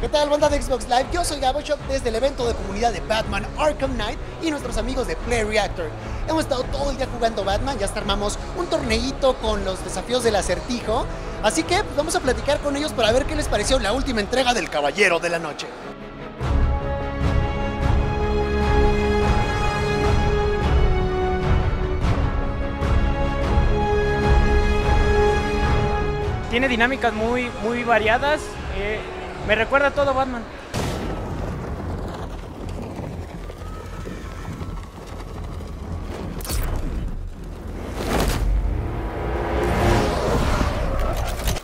¿Qué tal, banda de Xbox Live? Yo soy Gabo Shop desde el evento de comunidad de Batman Arkham Knight y nuestros amigos de Play Reactor. Hemos estado todo el día jugando Batman, ya hasta armamos un torneito con los desafíos del acertijo. Así que pues, vamos a platicar con ellos para ver qué les pareció la última entrega del Caballero de la Noche. Tiene dinámicas muy, muy variadas. eh, me recuerda a todo Batman.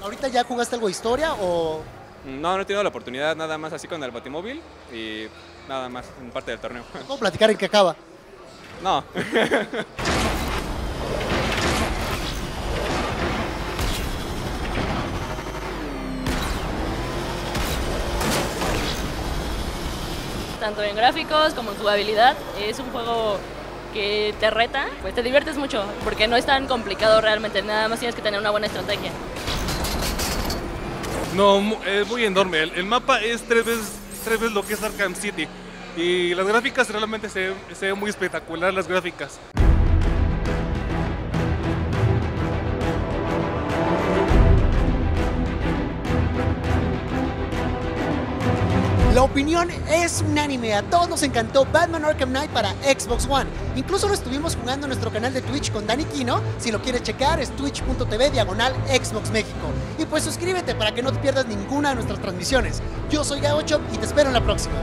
¿Ahorita ya jugaste algo de historia o...? No, no he tenido la oportunidad nada más así con el Batimóvil y nada más en parte del torneo. ¿Cómo platicar en qué acaba? No, tanto en gráficos como en jugabilidad. Es un juego que te reta, pues te diviertes mucho, porque no es tan complicado realmente, nada más tienes que tener una buena estrategia. No, es muy enorme. El, el mapa es tres veces, tres veces lo que es Arkham City. Y las gráficas realmente se, se ven muy espectacular las gráficas. La opinión es unánime, a todos nos encantó Batman Arkham Knight para Xbox One. Incluso lo estuvimos jugando en nuestro canal de Twitch con Dani Kino. Si lo quieres checar es twitch.tv diagonal Xbox México. Y pues suscríbete para que no te pierdas ninguna de nuestras transmisiones. Yo soy Gabo Chop y te espero en la próxima.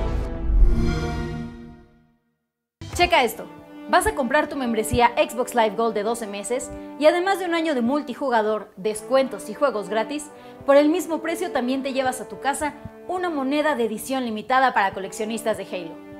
Checa esto. Vas a comprar tu membresía Xbox Live Gold de 12 meses y además de un año de multijugador, descuentos y juegos gratis, por el mismo precio también te llevas a tu casa una moneda de edición limitada para coleccionistas de Halo.